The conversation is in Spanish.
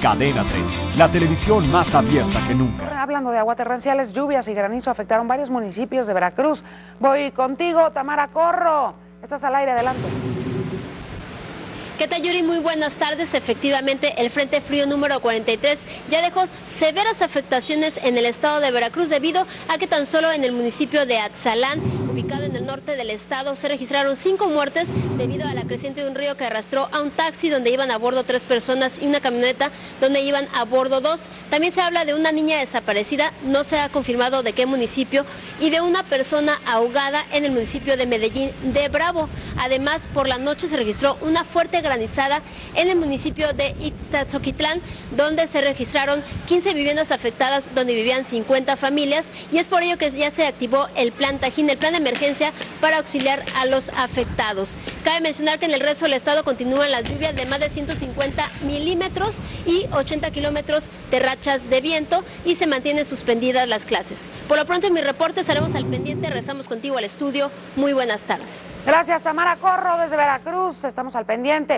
Cadena 30, la televisión más abierta que nunca. Hablando de agua torrenciales, lluvias y granizo afectaron varios municipios de Veracruz. Voy contigo, Tamara Corro. Estás al aire, adelante. ¿Qué tal, Yuri? Muy buenas tardes. Efectivamente, el Frente Frío número 43 ya dejó severas afectaciones en el estado de Veracruz debido a que tan solo en el municipio de Atzalán, ubicado en el norte del estado, se registraron cinco muertes debido a la creciente de un río que arrastró a un taxi donde iban a bordo tres personas y una camioneta donde iban a bordo dos. También se habla de una niña desaparecida, no se ha confirmado de qué municipio, y de una persona ahogada en el municipio de Medellín de Bravo. Además, por la noche se registró una fuerte granizada en el municipio de Ixtazoquitlán, donde se registraron 15 viviendas afectadas, donde vivían 50 familias, y es por ello que ya se activó el plan Tajín, el plan de emergencia para auxiliar a los afectados. Cabe mencionar que en el resto del estado continúan las lluvias de más de 150 milímetros y 80 kilómetros de rachas de viento y se mantienen suspendidas las clases. Por lo pronto en mi reporte estaremos al pendiente, rezamos contigo al estudio. Muy buenas tardes. Gracias Tamara Corro desde Veracruz, estamos al pendiente.